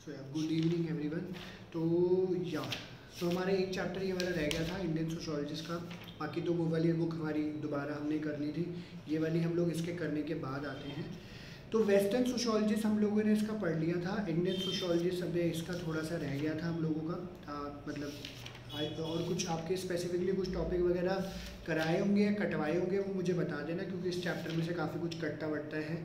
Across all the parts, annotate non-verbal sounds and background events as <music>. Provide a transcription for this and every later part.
So good evening everyone तो या तो हमारे एक चैप्टर ये वाला रह गया था इंडियन सोशोलॉजिस्ट का। बाकी तो वो वाली बुक हमारी दोबारा हमने कर ली थी। ये वाली हम लोग इसके करने के बाद आते हैं। तो वेस्टर्न सोशोलॉजिस्ट हम लोगों ने इसका पढ़ लिया था। इंडियन सोशोलॉजिस्ट अब इसका थोड़ा सा रह गया था हम लोगों का। आ, मतलब और कुछ आपके स्पेसिफिकली कुछ टॉपिक वगैरह कराए होंगे या कटवाए होंगे वो मुझे बता देना क्योंकि इस चैप्टर में से काफ़ी कुछ कट्टा वट्टा है।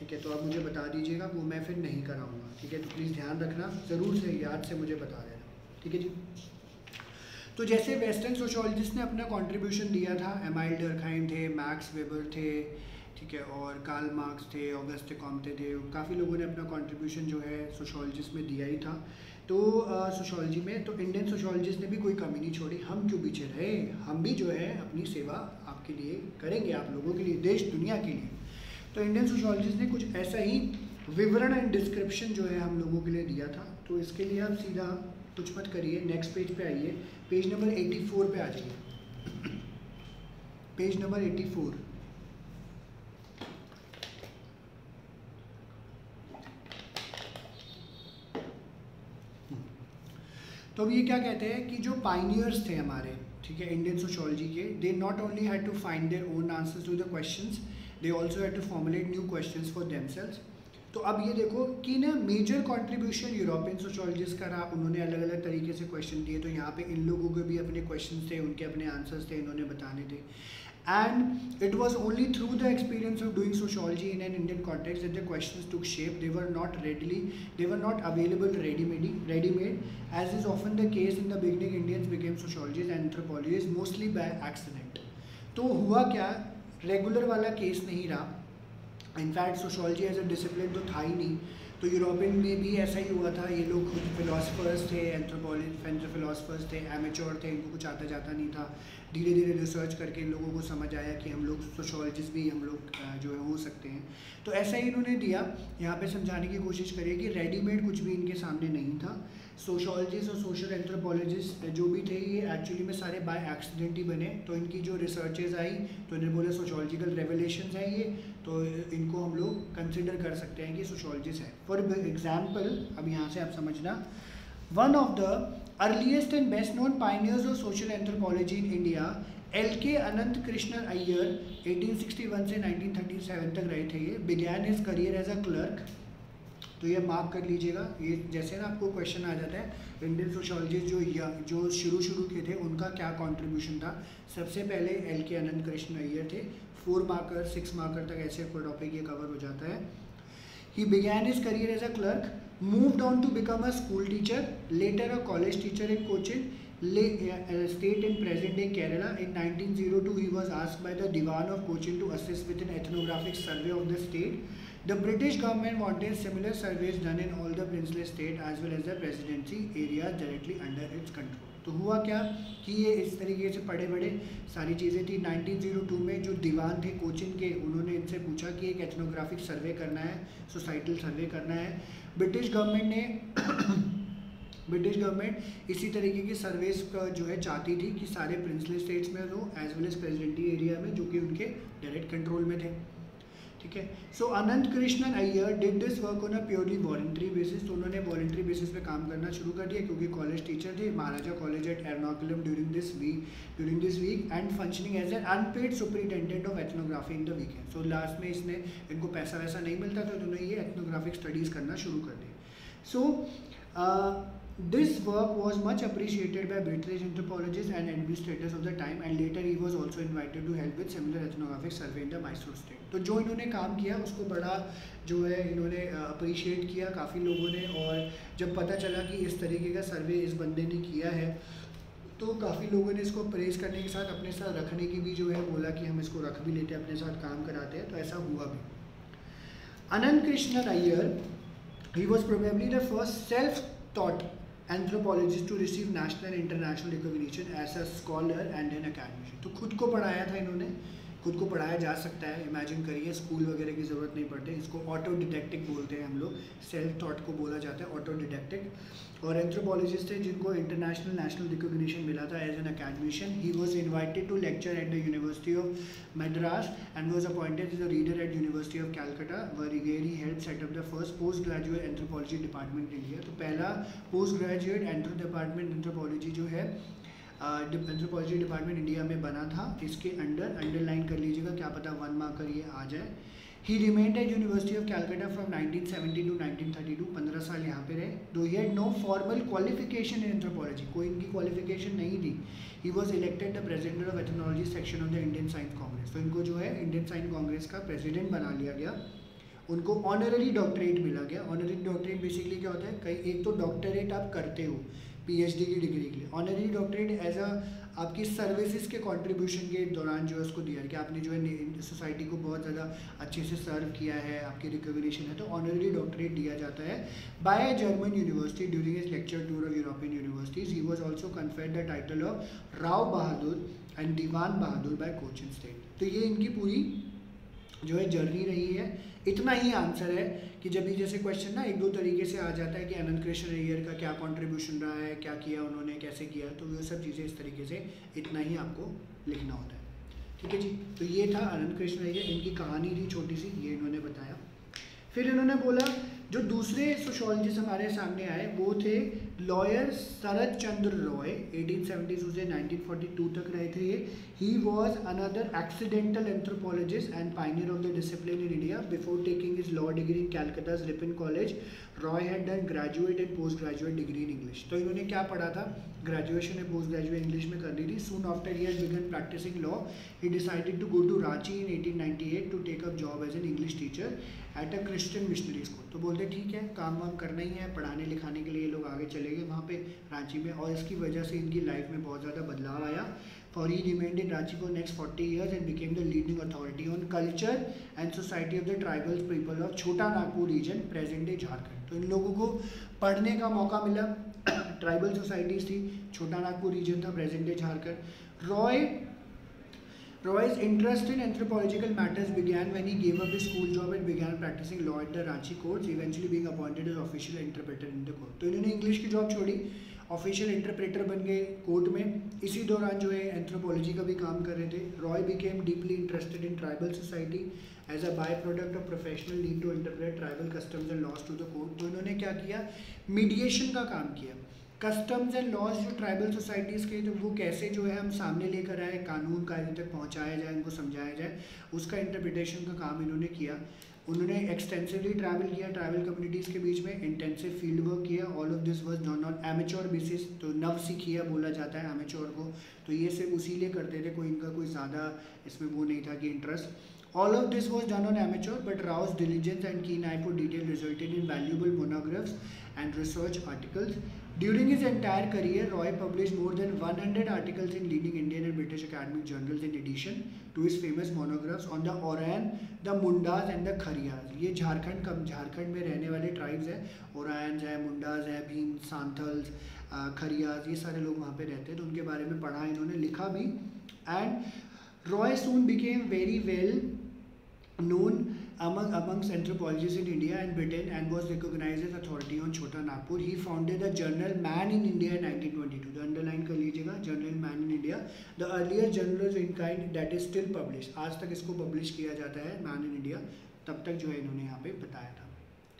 ठीक है तो आप मुझे बता दीजिएगा, वो मैं फिर नहीं कराऊँगा, ठीक है? तो प्लीज़ ध्यान रखना, ज़रूर से याद से मुझे बता देना, ठीक है जी? तो जैसे वेस्टर्न सोशोलॉजिस्ट ने अपना कंट्रीब्यूशन दिया था एम आई डरखाइन थे मैक्स वेबर थे, ठीक है, और कार्ल मार्क्स थे ऑगस्ट कॉम्टे थे, काफ़ी लोगों ने अपना कंट्रीब्यूशन जो है सोशोलॉजिस्ट में दिया ही था। तो सोशोलॉजी में तो इंडियन सोशोलॉजिस्ट ने भी कोई कमी नहीं छोड़ी, हम क्यों पीछे रहे? हम भी जो है अपनी सेवा आपके लिए करेंगे, आप लोगों के लिए, देश, दुनिया के लिए। तो इंडियन सोशोलॉजिस्ट ने कुछ ऐसा ही विवरण एंड डिस्क्रिप्शन जो है हम लोगों के लिए दिया था। तो इसके लिए आप सीधा कुछ मत करिए नेक्स्ट पेज पे आइए। पेज नंबर 84 पे आ जाइए। पेज नंबर 84 तो अब ये क्या कहते हैं कि जो पाइनियर्स थे हमारे, ठीक है इंडियन सोशोलॉजी के they not only had to find their own answers to the questions they also had to formulate new question for themselves तो अब ये देखो कि ना मेजर कंट्रीब्यूशन यूरोपियन सोशोलॉजिस्ट का रहा उन्होंने अलग अलग तरीके से क्वेश्चन दिए तो यहाँ पे इन लोगों के भी अपने क्वेश्चन थे उनके अपने आंसर्स थे इन्होंने बताने थे and it was only through the experience of doing sociology in an Indian context that the questions took shape. They were not readily, they were not available ready-made, ready-made. As is often the case in the beginning, Indians became sociologists and anthropologists mostly by accident. तो हुआ क्या regular वाला case नहीं रहा। In fact sociology as a discipline तो था ही नहीं। तो यूरोपियन में भी ऐसा ही हुआ था। ये लोग खुद फिलासफर्स थे एंथ्रोपोलॉजी फिलासफर्स थे एमेचोर थे, इनको कुछ आता जाता नहीं था। धीरे धीरे रिसर्च करके लोगों को समझ आया कि हम लोग सोशोलॉजिस्ट भी हम लोग जो है, हो सकते हैं। तो ऐसा ही इन्होंने दिया। यहाँ पे समझाने की कोशिश करिए कि रेडीमेड कुछ भी इनके सामने नहीं था। सोशोलॉजिस्ट और सोशल एंथ्रोपोलॉजिस्ट जो भी थे, ये एक्चुअली में सारे बाय एक्सीडेंट ही बने। तो इनकी जो रिसर्चेज आई तो इन्हें बोले सोशोलॉजिकल रेवलेशन है ये। तो इनको हम लोग कंसिडर कर सकते हैं कि सोशोलॉजिस्ट है। फॉर एग्ज़ाम्पल अब यहाँ से आप समझना। One of the earliest and best known pioneers of social anthropology in India L K Anant Krishna Iyer 1861 से 1937 तक रहे थे ये began his career as a clerk तो ये मार्क कर लीजिएगा, ये जैसे ना आपको क्वेश्चन आ जाता है इंडियन सोशोलॉजिस्ट जो या, जो शुरू शुरू के थे, उनका क्या कंट्रीब्यूशन था? सबसे पहले एल के अनंत कृष्ण अय्यर थे फोर मार्कर सिक्स मार्कर तक ऐसे टॉपिक ये कवर हो जाता है. He began his career as a clerk moved on to become a school teacher, later a college teacher in Cochin, uh, uh, state in present day Kerala. In 1902, he was asked by the Diwan of Cochin to assist with an ethnographic survey of the state. The British government wanted similar surveys done in all the princely state as well as the presidency areas directly under its control. तो हुआ क्या कि ये इस तरीके से पढ़े बड़े सारी चीज़ें थी। 1902 में जो दीवान थे कोचिन के, उन्होंने इनसे पूछा कि एक एथनोग्राफिक सर्वे करना है सोसाइटल सर्वे करना है। ब्रिटिश गवर्नमेंट ने <coughs> ब्रिटिश गवर्नमेंट इसी तरीके की सर्वेस का जो है चाहती थी कि सारे प्रिंसली स्टेट्स में हो as well as presidency area में, जो कि उनके डायरेक्ट कंट्रोल में थे। ठीक है? So Anant Krishnan Iyer did this work on a purely voluntary basis तो उन्होंने वॉलेंट्री बेसिस पे काम करना शुरू कर दिया क्योंकि कॉलेज टीचर थे Maharaja college at Ernakulam during this week during this week and functioning as an unpaid superintendent of ethnography in the weekend so last में इसने इनको पैसा वैसा नहीं मिलता तो उन्होंने ये एथनोग्राफिक स्टडीज़ करना शुरू कर दी सो so, This work was much appreciated by British anthropologists and administrators of the time and later he was also invited to help with similar ethnographic survey in the Mysore state. तो जो इन्होंने काम किया उसको बड़ा जो है इन्होंने अप्रिशिएट किया काफ़ी लोगों ने और जब पता चला कि इस तरीके का सर्वे इस बंदे ने किया है तो काफ़ी लोगों ने इसको प्रेस करने के साथ अपने साथ रखने की भी जो है बोला कि हम इसको रख भी लेते हैं अपने साथ काम कराते हैं तो ऐसा हुआ भी Anant Krishnan Iyer he was probably the first self taught anthropologist to receive national international recognition as a scholar and an academician तो खुद को पढ़ाया था इन्होंने। खुद को पढ़ाया जा सकता है। इमेजिन करिए स्कूल वगैरह की ज़रूरत नहीं पड़ती। इसको ऑटो डिटेक्टिक बोलते हैं हम लोग। सेल्फ थॉट को बोला जाता है ऑटो डिटेक्टिक और एंथ्रोपोलॉजिस्ट थे जिनको इंटरनेशनल नेशनल रिकोगनीशन मिला था as an academician he was invited to lecture at the university of Madras and was appointed as a reader at university of Calcutta where he help set up the first post graduate anthropology department India तो पहला post graduate anthro department anthropology जो है anthropology department India में बना था इसके under underline कर लीजिएगा, क्या पता वन मार्कर ये आ जाए। He remained at university of Calcutta from 1970 to 1932 पंद्रह साल यहाँ पे रहे। दो he had no formal qualification in anthropology कोई इनकी क्वालिफिकेशन नहीं थी। He was elected the president of ethnology section of the Indian science congress तो इनको जो है इंडियन साइंस कांग्रेस का प्रेसिडेंट बना लिया गया। उनको ऑनररी डॉक्टरेट मिला गया। ऑनररी डॉक्टरेट बेसिकली क्या होता है, कई एक तो डॉक्टरेट आप करते हो पीएचडी की डिग्री के लिए। ऑनरी डॉक्टरेट एज अ आपकी सर्विसेज़ के कंट्रीब्यूशन के दौरान जो है उसको दिया कि आपने जो है सोसाइटी को बहुत ज़्यादा अच्छे से सर्व किया है, आपकी रिकोगनीशन है तो ऑनरी डॉक्टरेट दिया जाता है by German university during his lecture tour of European universities he was also conferred the title of Rao Bahadur and Diwan Bahadur by Cochin state तो ये इनकी पूरी जो है जर्नी रही है। इतना ही आंसर है कि जब भी जैसे क्वेश्चन ना एक दो तरीके से आ जाता है कि अनंत कृष्ण अय्यर का क्या कंट्रीब्यूशन रहा है, क्या किया उन्होंने, कैसे किया तो वो सब चीज़ें इस तरीके से इतना ही आपको लिखना होता है। ठीक है जी? तो ये था अनंत कृष्ण अय्यर इनकी कहानी थी छोटी सी, ये इन्होंने बताया। फिर इन्होंने बोला, जो दूसरे सोशोलॉजिस्ट हमारे सामने आए, वो थे लॉयर शरद चंद्र रॉय 1870 से 1942 तक रहे थे ये। He was another accidental anthropologist and pioneer of the discipline in India before taking his law degree in Calcutta's Ripon college Roy had done graduate and post graduate degree in English तो इन्होंने क्या पढ़ा था? Graduation and post graduate English में कर ली थी। Soon after he had begun practising law he decided to go to Ranchi in 1898 to take up job as an English teacher at a Christian missionary school तो बोलते, ठीक है काम वाम करना ही है पढ़ाने लिखाने के लिए लोग आगे चले गए वहाँ पे रांची में। और इसकी वजह से इनकी लाइफ में बहुत ज़्यादा बदलाव आया। For he remained in Ranchi for next forty years and became the leading authority on culture and society of the tribal people of Chota Nagpur region present day Jharkhand तो इन लोगों को पढ़ने का मौका मिला। <coughs> ट्राइबल सोसाइटीज़ थी। Chota Nagpur region था present day Jharkhand Roy Roy's interest in anthropological matters began when he gave up his school job and began practicing law at the Ranchi courts, eventually being appointed as official interpreter in the court. तो इन्होंने English की job छोड़ी official interpreter बन गए court में इसी दौरान जो है एंथ्रोपोलॉजी का भी काम कर रहे थे Roy became deeply interested in tribal society as a by product of professional need to interpret tribal customs and laws to the court तो इन्होंने क्या किया मीडिएशन का काम किया कस्टम्स एंड लॉज जो ट्राइबल सोसाइटीज़ के तो वो कैसे जो है हम सामने लेकर आए, कानून का इन तक पहुँचाया जाए, उनको समझाया जाए, उसका इंटरप्रिटेशन का काम इन्होंने किया। उन्होंने एक्सटेंसिवली ट्रैवल किया ट्रैवल कम्युनिटीज़ के बीच में इंटेंसिव फ़ील्ड वर्क किया। All of this was done on amateur basis तो नव सीखिया बोला जाता है एमेच्योर को। तो ये सिर्फ़ उसी करते थे, कोई इनका कोई ज़्यादा इसमें वो नहीं था कि interest all of this was done on amateur but Roy's diligence and keen eye detail resulted in valuable monographs and research articles During his entire career, Roy published more than 100 articles in leading Indian and British academic journals in addition to his famous monographs on the Orayan, the Mundas and the Khariyas. ये झारखंड कम झारखंड में रहने वाले tribes हैं ओरायंस है मुंडाज है भीम सांथल्स खरियाज ये सारे लोग वहाँ पे रहते हैं तो उनके बारे में पढ़ा इन्होंने लिखा भी and Roy soon became very well known among amongst anthropologists in India and Britain and was recognized as authority on Chota Nagpur. He founded the journal Man in India in 1922. The underline कर लीजिएगा journal Man in India. The earlier journal in kind that is still published. आज तक इसको publish किया जाता है Man in India. तब तक जो है इन्होंने यहाँ पे बताया था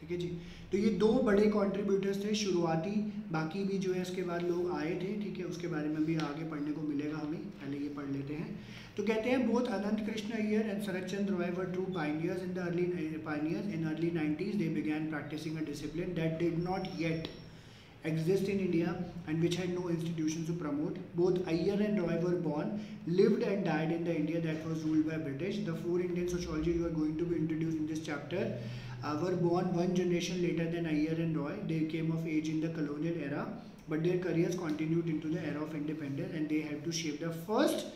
ठीक है जी तो ये दो बड़े कंट्रीब्यूटर्स थे शुरुआती बाकी भी जो है इसके बाद लोग आए थे ठीक है उसके बारे में भी आगे पढ़ने को मिलेगा हमें पहले ये पढ़ लेते हैं तो कहते हैं both Anant Krishna Iyer and Sharad Chandra Roy were true pioneers in the early pioneers in early 90s they began practicing a discipline that did not yet exist in India and which had no institutions to promote. Both Iyer and Roy were born, lived and died in the India that was ruled by British. The four Indian sociology you are going to be introduced in this chapter uh, were born one generation later than Iyer and Roy. They came of age in the colonial era, but their careers continued into the era of independence and they had to shape the first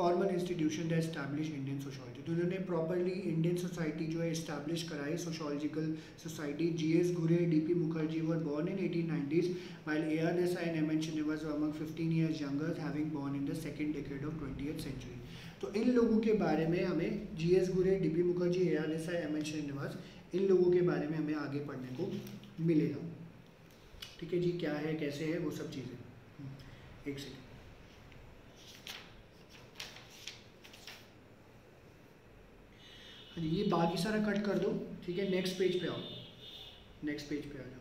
formal institution the establish Indian sociology तो उन्होंने properly Indian society जो है establish कराई sociological society G S Ghurye D P Mukherjee were born in eighteen nineties while A.R. Desai and M.N. Srinivas were among 15 years younger, having born in the second decade of 20th century तो इन लोगों के बारे में हमें G S Ghurye D P Mukherjee A R Desai M N Srinivas इन लोगों के बारे में हमें आगे पढ़ने को मिलेगा ठीक है जी क्या है कैसे है वो सब चीज़ें एक सेकेंड हाँ जी ये बाकी सारा कट कर दो, ठीक है? नेक्स्ट पेज पे आओ। नेक्स्ट पेज पे आ जाओ।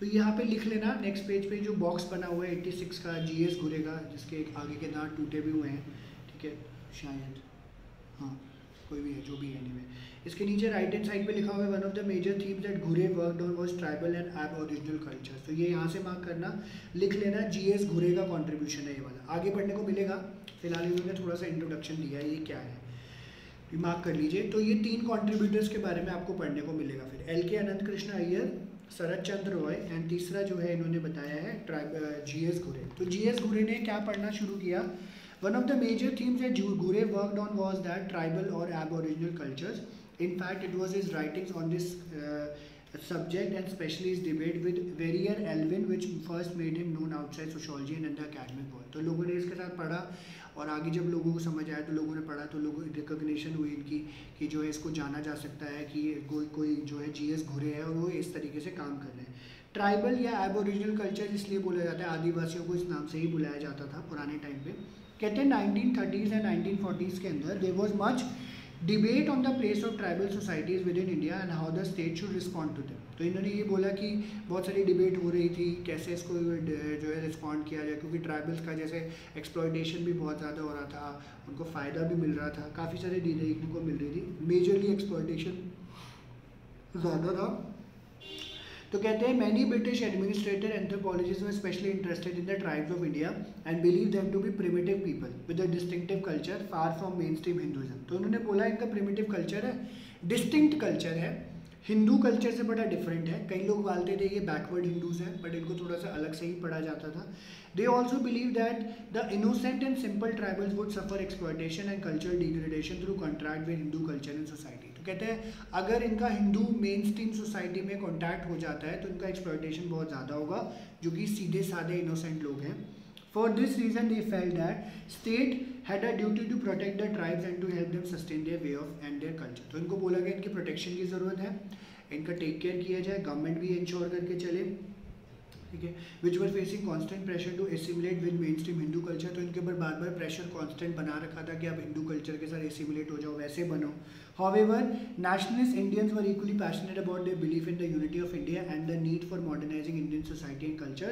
तो यहाँ पे लिख लेना नेक्स्ट पेज पे जो बॉक्स बना हुआ है 86 का जीएस घुरेगा, जिसके आगे के दांत टूटे भी हुए हैं, ठीक है? शायद। हाँ कोई भी है, जो भी है एनीवे इसके नीचे राइट हैंड साइड पे लिखा हुआ है one of the major themes that Ghurye worked on was tribal and aboriginal culture तो ये यहाँ से मार्क करना, लिख लेना जीएस घुरे का कॉन्ट्रीब्यूशन है ये वाला। आगे पढ़ने को मिलेगा। फ़िलहाल इन्होंने थोड़ा सा इंट्रोडक्शन दिया है, ये क्या है? मार्क कर लीजिए। तो ये तीन कॉन्ट्रीब्यूटर्स के बारे में आपको पढ़ने को मिलेगा फिर। L K Anant Krishna Iyer, Sarat Chandra Roy and तीसरा जो है इन्होंने बताया है ट्राइब जी एस घुरे तो जी एस घुरे ने क्या पढ़ना शुरू किया? One of the major themes that Ghurye worked on was that tribal और aboriginal cultures in fact it was his writings on this subject and specialist debate with Verrier Elvin which first made him known outside sociology and in academic world तो लोगों ने इसके साथ पढ़ा। और आगे जब लोगों को समझ आया तो लोगों ने पढ़ा तो लोगों की रिकोगनीशन हुई इनकी कि जो है इसको जाना जा सकता है कि कोई कोई जो है जीएस घुरे हैं और वो इस तरीके से काम कर रहे हैं। ट्राइबल या एबोरिजिनल कल्चर इसलिए बोला जाता है, आदिवासियों को इस नाम से ही बुलाया जाता था पुराने टाइम पे। कहते हैं nineteen thirties and nineteen forties के अंदर there was much debate on the place of tribal societies within India and how the state should respond to them तो इन्होंने ये बोला कि बहुत सारी डिबेट हो रही थी, कैसे इसको जो है रिस्पॉन्ड किया जाए, क्योंकि ट्राइबल्स का जैसे एक्सप्लॉयटेशन भी बहुत ज़्यादा हो रहा था, उनको फ़ायदा भी मिल रहा था, काफ़ी सारी देखने को मिल रही थी। मेजरली एक्सप्लॉयटेशन ज़्यादा था। तो कहते हैं मैनी ब्रिटिश एडमिनिस्ट्रेटर एंथ्रोपोलॉजिस्ट में specially interested in the tribes of India and believe them to be primitive people with a distinctive culture far from mainstream Hinduism तो उन्होंने बोला, इनका प्रिमिटिव कल्चर है डिस्टिंक्ट कल्चर है हिंदू कल्चर से बड़ा different है। कई लोग बोलते थे ये बैकवर्ड हिंदूज हैं बट इनको थोड़ा सा अलग से ही पढ़ा जाता था। They also believe that the innocent and simple tribals would suffer exploitation and culture degradation through contact with Hindu culture and society तो कहते हैं, अगर इनका हिंदू मेन स्ट्रीम सोसाइटी में कॉन्टैक्ट हो जाता है तो इनका एक्सप्लॉयटेशन बहुत ज़्यादा होगा, जो कि सीधे साधे इनोसेंट लोग हैं। For this reason they felt that state had a duty to protect the tribes and to help them sustain their way of and their culture तो इनको बोला गया इनकी प्रोटेक्शन की ज़रूरत है इनका टेक केयर किया जाए गवर्नमेंट भी इंश्योर करके चले ठीक है? Which were facing constant pressure to assimilate with mainstream Hindu culture तो इनके ऊपर बार बार प्रेशर कॉन्स्टेंट बना रखा था कि आप हिंदू कल्चर के साथ एसिमुलेट हो जाओ वैसे बनो। However, nationalist Indians were equally passionate about their belief in the unity of India and the need for modernizing Indian society and culture.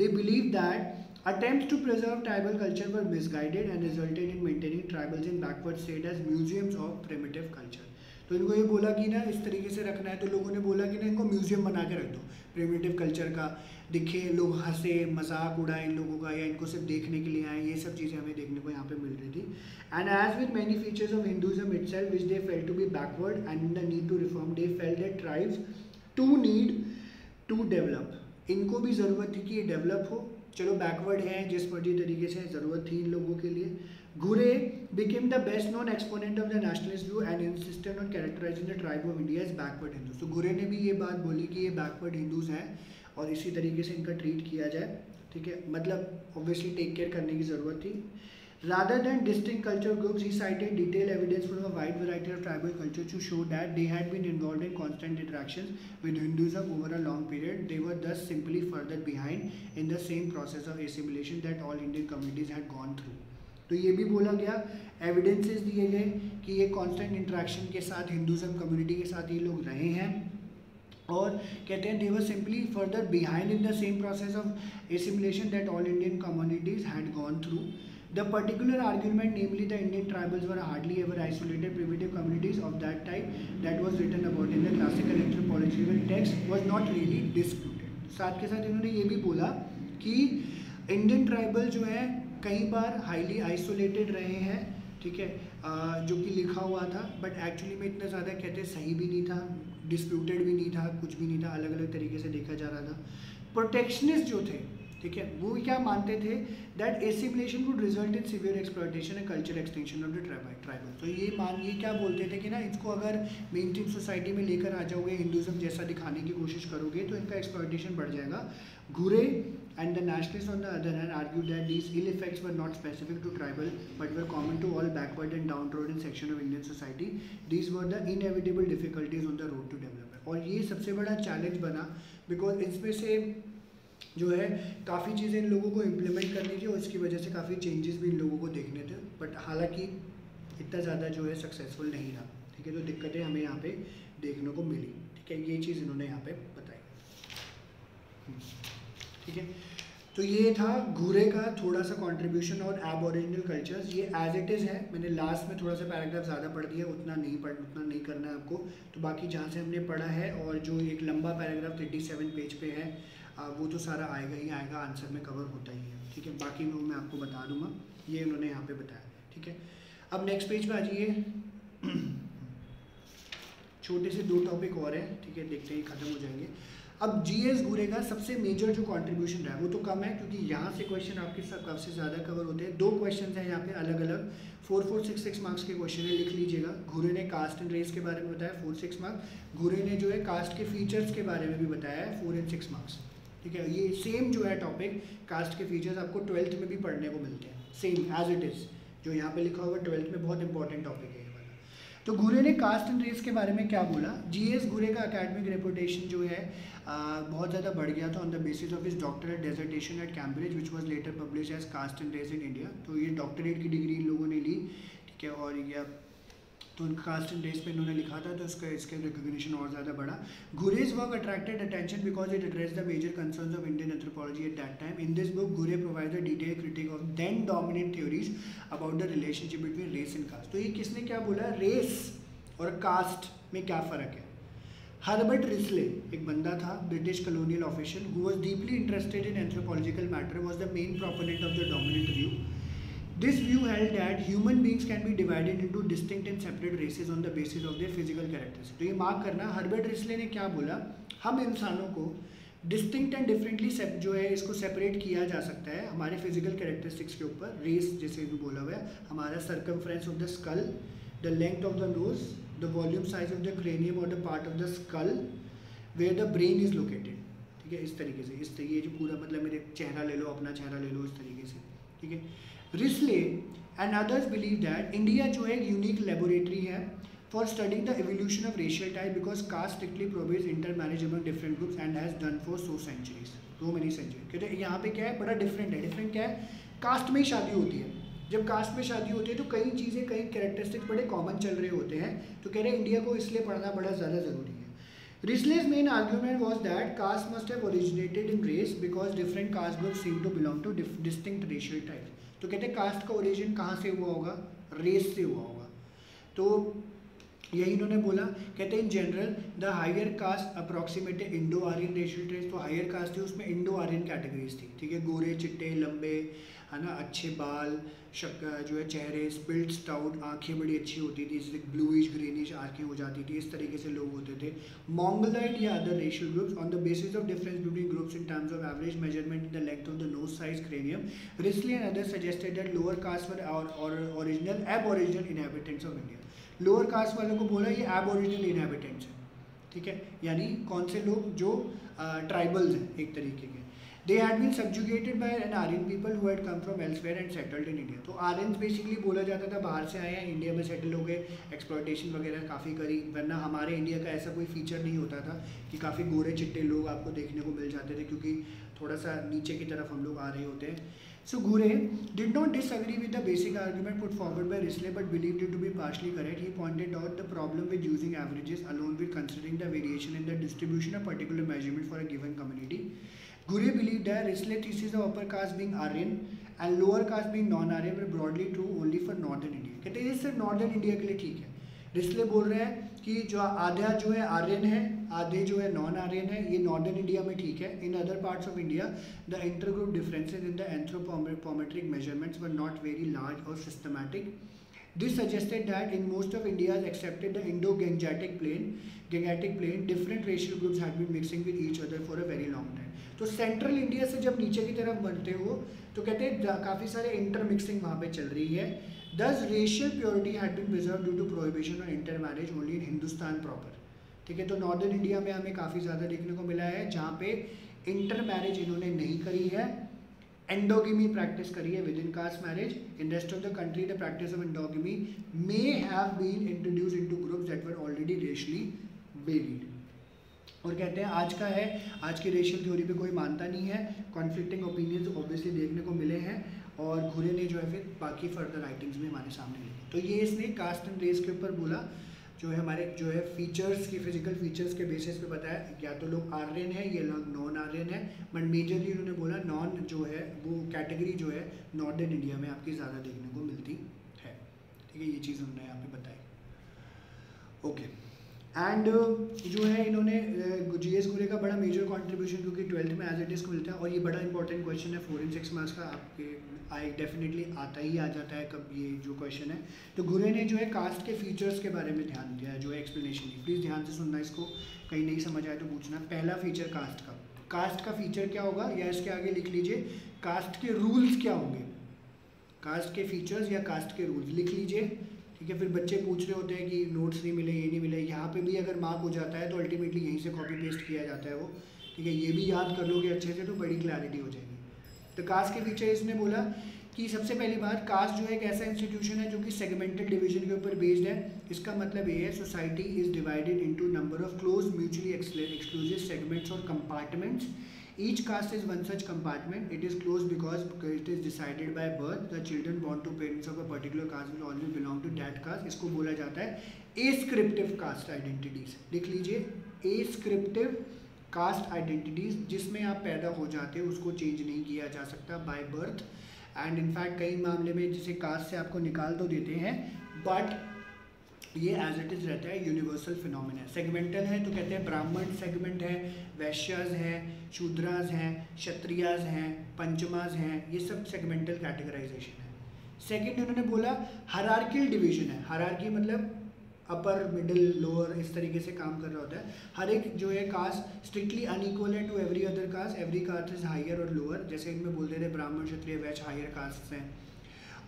They believed that attempts to preserve tribal culture were misguided and resulted in maintaining tribals in backward state as museums of primitive culture. तो इनको ये बोला कि ना, इस तरीके से रखना है तो लोगों ने बोला कि ना, इनको म्यूज़ियम बना के रख दो। प्रिमिटिव कल्चर का दिखे, लोग हंसे, मज़ाक उड़ाए इन लोगों का, या इनको सिर्फ़ देखने के लिए आए, ये सब चीज़ें हमें देखने को यहाँ पे मिल रही थी। And as with many features of Hinduism itself which they felt to be backward and the need to reform they felt the tribes to need to develop इनको भी ज़रूरत थी कि ये डेवलप हो। चलो बैकवर्ड है, जिस मर्ज़ी तरीके से ज़रूरत थी इन लोगों के लिए। Ghurye became the best known exponent of the nationalist view and insistent on characterising the tribe of India as backward Hindu तो घुरे ने भी ये बात बोली कि ये बैकवर्ड हिंदूज हैं और इसी तरीके से इनका ट्रीट किया जाए। ठीक है? मतलब ऑब्वियसली टेक केयर करने की ज़रूरत थी। Rather than distinct culture groups, he cited detailed evidence from a wide variety of tribal cultures to show that they had been involved in constant interactions with Hinduism over a long period. They were thus simply further behind in the same process of assimilation that all Indian communities had gone through. तो ये भी बोला गया evidences दिए गए कि ये constant interaction के साथ हिंदुज़म कम्युनिटी के साथ ये लोग रहे हैं और कहते हैं they were simply further behind in the same process of assimilation that all Indian communities had gone through The particular argument, namely the Indian tribals were hardly ever isolated primitive communities of that type that was written about in the classical anthropological text, was not really disputed. साथ के साथ इन्होंने ये भी बोला कि Indian tribal जो है कई बार हाईली आइसोलेटेड रहे हैं ठीक है जो कि लिखा हुआ था बट एक्चुअली में इतना ज़्यादा कहते सही भी नहीं था डिस्प्यूटेड भी नहीं था कुछ भी नहीं था अलग अलग तरीके से देखा जा रहा था प्रोटेक्शनिस्ट जो थे ठीक है? वो क्या मानते थे? That assimilation would result in severe exploitation and culture extension of the tribal tribal तो ये मान, ये क्या बोलते थे कि ना, इसको अगर मेन स्ट्रीम सोसाइटी में लेकर आ जाओगे हिंदुज़म जैसा दिखाने की कोशिश करोगे तो इनका एक्सप्लॉटेशन बढ़ जाएगा। Ghurye and the nationalist on the other hand argue that these ill effects were not specific to tribal but were common to all backward and down road in section of Indian society these were the inevitable difficulties on the road to development और ये सबसे बड़ा challenge बना because इसमें से जो है, काफ़ी चीज़ें इन लोगों को इम्प्लीमेंट करनी थी और इसकी वजह से काफ़ी चेंजेस भी इन लोगों को देखने थे बट हालाँकि इतना ज़्यादा जो है सक्सेसफुल नहीं रहा, ठीक है? तो दिक्कतें हमें यहाँ पे देखने को मिली, ठीक है? ये चीज़ इन्होंने यहाँ पे बताई। ठीक है? तो ये था घूरे का थोड़ा सा कंट्रीब्यूशन और एब ओरिजिनल कल्चर्स ये एज इट इज़ है, मैंने लास्ट में थोड़ा सा पैराग्राफ ज़्यादा पढ़ दिया, उतना नहीं पढ़, उतना नहीं करना है आपको। तो बाकी जहाँ से हमने पढ़ा है और जो एक लंबा पैराग्राफ थर्टी सेवन पेज पे है वो तो सारा आएगा ही आएगा आंसर में कवर होता ही है। ठीक है? बाकी में मैं आपको बता दूँगा। ये उन्होंने यहाँ पे बताया। ठीक है? अब नेक्स्ट पेज पे आ जाइए। छोटे से दो टॉपिक और हैं। ठीक है? देखते हैं ख़त्म हो जाएँगे। अब जीएस घूरे का सबसे मेजर जो कंट्रीब्यूशन रहा है, वो तो कम है, क्योंकि यहाँ से क्वेश्चन आपके सबसे ज़्यादा कवर होते हैं। दो क्वेश्चन हैं यहाँ पे अलग अलग four four six six marks के क्वेश्चन है, लिख लीजिएगा। घूरे ने कास्ट एंड रेस के बारे में बताया फोर सिक्स मार्क्स घूरे ने जो है कास्ट के फीचर्स के बारे में भी बताया है फोर एंड सिक्स मार्क्स ठीक है? ये सेम जो है टॉपिक कास्ट के फीचर्स आपको ट्वेल्थ में भी पढ़ने को मिलते हैं. सेम एज इट इज़ जो यहाँ पे लिखा हुआ ट्वेल्थ में बहुत इंपॉर्टेंट टॉपिक है ये वाला. तो गुरे ने कास्ट एंड रेस के बारे में क्या बोला? जीएस गुरे का अकेडमिक रेपुटेशन जो है आ, बहुत ज़्यादा बढ़ गया था ऑन द बेसिस ऑफ़ इस doctorate dissertation at Cambridge which was later publish as caste and race in India तो ये डॉक्टरेट की डिग्री इन लोगों ने ली ठीक है? और ये तो उनका कास्ट एंड रेस पे इन्होंने लिखा था तो उसका इसके रिकोगशन और ज़्यादा बढ़ा। Ghurye's work attracted attention because it address the major concern of Indian anthropology at that time in this book Ghurye provide the detail critique of then dominant theories about the relationship between race and caste तो ये किसने क्या बोला? Race और cast में क्या फ़र्क है? हर्बर्ट रिस्ले एक बंदा था British colonial official who was deeply interested in anthropological matter was the main proponent of the dominant view This view held that human beings can be divided into distinct and separate races on the basis of their physical characteristics. तो ये mark करना, Herbert Risley ने क्या बोला? हम इंसानों को distinct and differently जो है, इसको सेपरेट किया जा सकता है हमारे फ़िज़िकल कैरेक्टरिस्टिक्स के ऊपर। रेस जैसे भी बोला हुआ है, हमारा circumference of the skull the length of the nose the volume size of the cranium और the part of the skull where the brain is located ठीक है? इस तरीके से, इस तरीके जो पूरा मतलब मेरे चेहरा ले लो, अपना चेहरा ले लो, इस तरीके से। ठीक है? Risley and others believe that India जो है यूनिक लेबोरेटरी है for studying the evolution of racial type because caste strictly prohibits intermarriage among different groups and has done for so centuries so many century कहते यहाँ पे क्या है? बड़ा different है। डिफरेंट क्या है? कास्ट में ही शादी होती है। जब कास्ट में शादी होती है तो कई चीज़ें, कई कैरेक्टरिस्टिक्स बड़े कॉमन चल रहे होते हैं तो कह रहे हैं इंडिया को इसलिए पढ़ना बड़ा ज़्यादा ज़रूरी है। Risley's main argument was that caste must have originated in race because different caste groups seem to belong to distinct racial types. तो कहते हैं कास्ट का ओरिजिन कहाँ से हुआ होगा? रेस से हुआ होगा। तो यही इन्होंने बोला, कहते in general the higher caste approximate Indo Aryan racial trace तो हायर कास्ट थी उसमें इंडो आर्यन कैटेगरीज थी, ठीक है, गोरे, चिट्टे, लंबे, है ना, अच्छे बाल, शक, जो है, चेहरे स्पिल्ट स्टाउट आँखें बड़ी अच्छी होती थी, जैसे ब्लूइश ग्रीनिश आँखें हो जाती थी, इस तरीके से लोग होते थे। मोंगलाइट या other racial groups on the basis of difference between groups in terms of average measurement in the length of the nose size cranium Risley and other suggested that lower caste for और original aboriginal inhabitants of India lower caste वालों को बोला, ये एब original inhabitants हैं। ठीक है? यानी कौन से लोग? जो ट्राइबल्स हैं, एक तरीके के। They had been subjugated by an Aryan people who had come from elsewhere and settled in India. तो आर्यन बेसिकली बोला जाता था, बाहर से आए हैं इंडिया में सेटल हो गए एक्सप्लॉटेशन वगैरह काफ़ी करी, वरना हमारे इंडिया का ऐसा कोई फीचर नहीं होता था कि काफ़ी गोरे चिट्टे लोग आपको देखने को मिल जाते थे, क्योंकि थोड़ा सा नीचे की तरफ़ हम लोग आ रहे होते हैं। So Ghurye did not disagree with the basic argument put forward by Risley but believe do to be partially correct he pointed out the problem with using averages alone with considering the variation in the distribution a particular measurement for a given community Gure believed that Risley thesis of upper caste being Aryan and lower caste being non-Aryan were broadly true only for northern India. कहते हैं, ये सिर्फ़ northern India के लिए ठीक है। Risley बोल रहे हैं कि जो आधा जो है आर्यन है, आधे जो है नॉन आर्यन है, ये नॉर्दर्न इंडिया में ठीक है। In other parts of India the intergroup differences in the anthropometric measurements were not very large और systematic This suggested that in most of India's accepted the Indo-Gangetic plain, Gangetic plain, different racial groups had been mixing with each other for a very long time. तो central India से जब नीचे की तरफ़ बढ़ते हो तो कहते हैं काफ़ी सारे इंटरमिक्सिंग वहाँ पे चल रही है। This racial purity had been preserve due to prohibition और intermarriage only in Hindustan proper ठीक है तो नॉर्दर्न इंडिया में हमें काफ़ी ज़्यादा देखने को मिला है जहाँ पे इंटर मैरिज इन्होंने नहीं करी है। एंडोगिमी प्रैक्टिस करी है within caste marriage in rest of the country the practice of endogamy may have been introduce into groups that were already racially varied और कहते हैं, आज का है, आज की रेशियल थ्योरी पे कोई मानता नहीं है. कॉन्फ्लिक्टिंग ओपिनियंस ऑब्वियसली देखने को मिले हैं और घुरे ने जो है फिर बाकी फर्दर राइटिंग्स भी हमारे सामने लिखे तो ये इसने कास्ट एंड रेस के ऊपर बोला। जो है हमारे, जो है फीचर्स की फ़िज़िकल फीचर्स के बेसिस पे बताया, या तो लोग आर्यन है, ये लोग नॉन आर्यन है बट मेजरली उन्होंने बोला नॉन जो है, वो कैटेगरी जो है नॉर्दर्न इंडिया में आपकी ज़्यादा देखने को मिलती है। ठीक है, ये चीज़ उन्होंने यहाँ पे बताई। ओके एंड जो है इन्होंने जी एस गुरे का बड़ा मेजर कॉन्ट्रीब्यूशन क्योंकि ट्वेल्थ में एज इट इज़ को मिलता है और ये बड़ा इंपॉर्टेंट क्वेश्चन है फोर इन सिक्स मार्क्स का आपके आई डेफिनेटली आता ही आ जाता है कब ये जो क्वेश्चन है। तो गुरे ने जो है कास्ट के फीचर्स के बारे में ध्यान दिया है, जो है एक्सप्लेनेशन दी प्लीज़ ध्यान से सुनना इसको, कहीं नहीं समझ आए तो पूछना। पहला फीचर कास्ट का। कास्ट का फीचर क्या होगा? या इसके आगे लिख लीजिए कास्ट के रूल्स क्या होंगे? कास्ट के फीचर्स या कास्ट के रूल्स लिख लीजिए। ठीक है, फिर बच्चे पूछ रहे होते हैं कि नोट्स नहीं मिले, ये नहीं मिले। यहाँ पे भी अगर मार्क हो जाता है तो अल्टीमेटली यहीं से कॉपी पेस्ट किया जाता है वो। ठीक है, ये भी याद कर लोगे अच्छे से तो बड़ी क्लैरिटी हो जाएगी। तो कास्ट के पीछे इसने बोला कि सबसे पहली बात, कास्ट जो है एक ऐसा इंस्टीट्यूशन है जो कि सेगमेंटल डिवीज़न के ऊपर बेस्ड है। इसका मतलब ये है society is divided into number of close mutually exclusive segments और compartments Each caste is one such compartment. It is closed because it is decided by birth. The children born to parents of a particular caste will always belong to that caste. इसको बोला जाता है ascriptive caste identities. लिख लीजिए ascriptive cast identities जिसमें आप पैदा हो जाते हो उसको चेंज नहीं किया जा सकता बाय बर्थ एंड इनफैक्ट कई मामले में जिसे कास्ट से आपको निकाल तो देते हैं बट ये एज इट इज़ रहता है यूनिवर्सल फिनोमिना सेगमेंटल है तो कहते हैं ब्राह्मण सेगमेंट है, वैश्याज हैं, शूद्राज हैं, क्षत्रियाज हैं, पंचमाज हैं, ये सब सेगमेंटल कैटेगराइजेशन है. सेकंड उन्होंने बोला हरारकिल डिवीज़न है. हरारकी मतलब अपर मिडिल लोअर इस तरीके से काम कर रहा होता है. हर एक जो है कास्ट स्ट्रिक्टली अनइक्वल है to every other caste every caste is higher और लोअर जैसे इनमें बोल बोलते थे ब्राह्मण, क्षत्रिय, वैश्य हायर कास्ट हैं.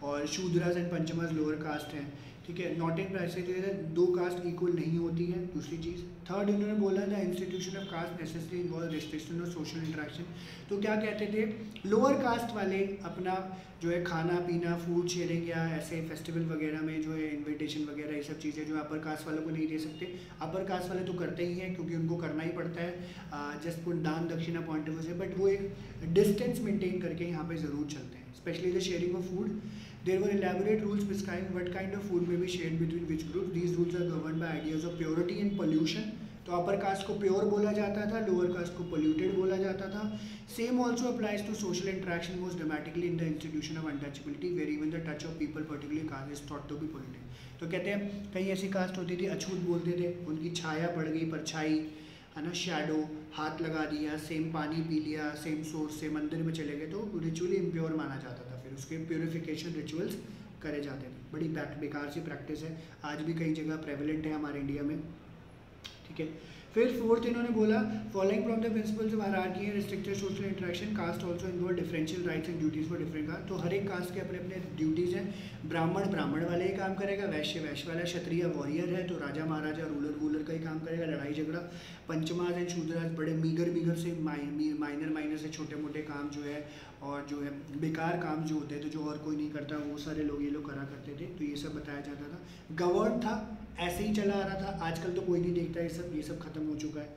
और Shudras and Panchamas lower caste हैं. ठीक है नॉट इन है दो कास्ट इक्वल नहीं होती है, दूसरी चीज़। थर्ड इन्होंने बोला था institution of caste necessary involve restriction और सोशल इंट्रैक्शन तो क्या कहते थे? लोअर कास्ट वाले अपना जो है खाना, पीना फ़ूड शेयरिंग या ऐसे फेस्टिवल वगैरह में जो है इन्विटेशन वगैरह, ये सब चीज़ें जो है अपर कास्ट वालों को नहीं दे सकते। अपर कास्ट वाले तो करते ही हैं क्योंकि उनको करना ही पड़ता है जस्ट पुट दान दक्षिणा पॉइंट ऑफ़ व्यू से। बट वो एक डिस्टेंस मेंटेन करके यहाँ पर ज़रूर चलते हैं specially the sharing of food There were elaborate rules prescribing what kind of food may be shared between which groups. These rules are governed by ideas of purity and pollution. तो upper caste को pure बोला जाता था lower caste को polluted बोला जाता था. Same also applies to social interaction most dramatically in the institution of untouchability where even the touch of people particularly caste is thought to be polluted तो कहते हैं, कहीं ऐसी कास्ट होती थी, अछूत बोलते थे. उनकी छाया पड़ गई, परछाई, है ना शेडो हाथ लगा दिया सेम पानी पी लिया सेम सोर्स से मंदिर में चले गए. तो रिचुअली इम्प्योर माना जाता था. उसके प्योरिफिकेशन रिचुअल्स करे जाते थे बड़ी बेकार सी प्रैक्टिस है। आज भी कई जगह प्रेवलेंट है हमारे इंडिया में। ठीक है? फिर फोर्थ इन्होंने बोला following from the principles of hierarchy and restricted social interaction caste also involve differential rights and duties for different caste तो हर एक कास्ट के अपने अपने ड्यूटीज़ हैं। ब्राह्मण ब्राह्मण वाले ही काम करेगा, वैश्य वैश्य वाला, क्षत्रिय वॉरियर है तो राजा महाराजा रूलर वूलर का ही काम करेगा, लड़ाई झगड़ा। पंचमाज एंड शूद्राज बड़े मीगर मीगर से माइनर माइनर से छोटे मोटे काम जो है और जो है, बेकार काम जो होते थे तो जो और कोई नहीं करता, वो सारे लोग ये लोग करा करते थे तो ये सब बताया जाता था। गवर्न था, ऐसे ही चला आ रहा था, आजकल तो कोई नहीं देखता ये सब ये सब खत्म हो चुका है।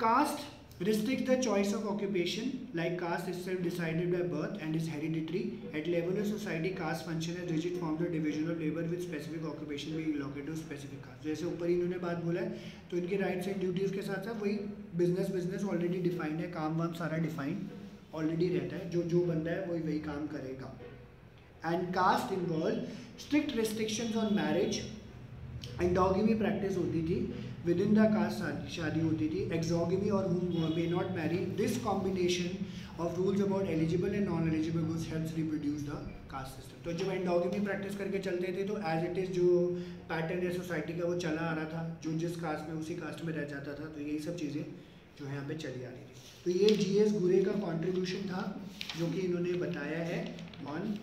Caste restrict the choice of occupation like caste is self decided by birth and is hereditary at level of society caste function as rigid form the division of labour with specific occupation भी locket to specific caste जैसे ऊपर ही इन्होंने बात बोला है तो इनके rights and duties के साथ साथ वही बिज़नेस बिज़नेस ऑलरेडी डिफाइंड है काम वाम सारा डिफाइंड ऑलरेडी रहता है, जो जो बंदा है, वही वही काम करेगा। And caste involve strict restrictions on marriage endogamy practice होती थी विद इन द कास्ट शादी होती थी एक्सोगमी और may not marry this combination of rules about eligible and non eligible groups helps reproduce the caste system तो जब endogamy practice करके चलते थे तो एज इट इज़ जो पैटर्न है सोसाइटी का, वो चला आ रहा था, जो जिस कास्ट में, उसी कास्ट में रह जाता था तो यही सब चीज़ें जो है यहाँ पे चली आ रही थी। तो ये जी एस गुरे का कॉन्ट्रीब्यूशन था जो कि इन्होंने बताया है ऑन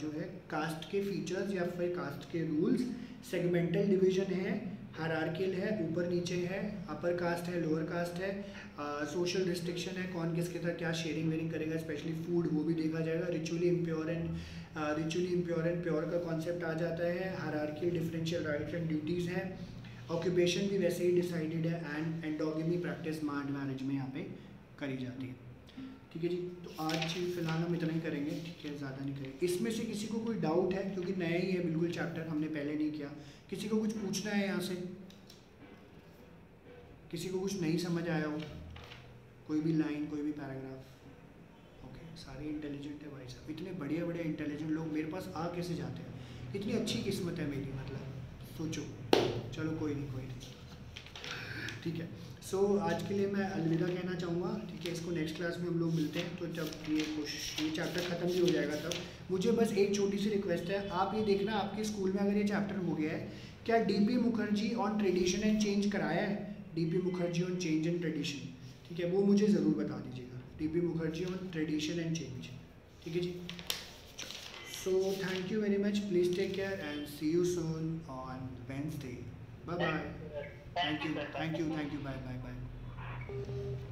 जो है कास्ट के फीचर्स या फिर कास्ट के रूल्स सेगमेंटल डिवीज़न है हरारकिल है ऊपर नीचे है अपर कास्ट है लोअर कास्ट है। सोशल uh, रिस्ट्रिक्शन है कौन किसके साथ क्या शेयरिंग वेयरिंग करेगा स्पेशली फ़ूड वो भी देखा जाएगा। Ritually impure and ritually impure and pure का कॉन्सेप्ट आ जाता है। हर hierarchical differential rights and duties हैं। ऑक्यूपेशन भी वैसे ही डिसाइडेड है एंड एंडोगमी प्रैक्टिस मार्ड मैरिज में यहाँ पे करी जाती है। ठीक है जी? तो आज फ़िलहाल हम इतना ही करेंगे। ठीक है, ज़्यादा नहीं करेंगे। इसमें से किसी को कोई डाउट है? क्योंकि नया ही है, बिल्कुल चैप्टर हमने पहले नहीं किया। किसी को कुछ पूछना है यहाँ से? किसी को कुछ नहीं समझ आया हो? कोई भी लाइन कोई भी पैराग्राफ ओके सारे इंटेलिजेंट है भाई साहब। इतने बढ़िया बढ़िया इंटेलिजेंट लोग मेरे पास आ कैसे जाते हैं? इतनी अच्छी किस्मत है मेरी मतलब। सोचो। चलो कोई नहीं कोई नहीं। ठीक है। सो so, आज के लिए मैं अलविदा कहना चाहूँगा। ठीक है इसको नेक्स्ट क्लास में हम लोग मिलते हैं। तो जब ये कोशिश ये चैप्टर ख़त्म भी हो जाएगा तब। मुझे बस एक छोटी सी रिक्वेस्ट है। आप ये देखना आपके स्कूल में अगर ये चैप्टर हो गया है क्या D P Mukherjee on tradition and change कराया है? D P Mukherjee on change and tradition ठीक है वो मुझे ज़रूर बता दीजिएगा। D P Mukherjee on tradition and change ठीक है जी? So thank you very much. Please take care and see you soon on Wednesday. Bye bye. Thank you. Thank you. Thank you. Bye bye. Bye.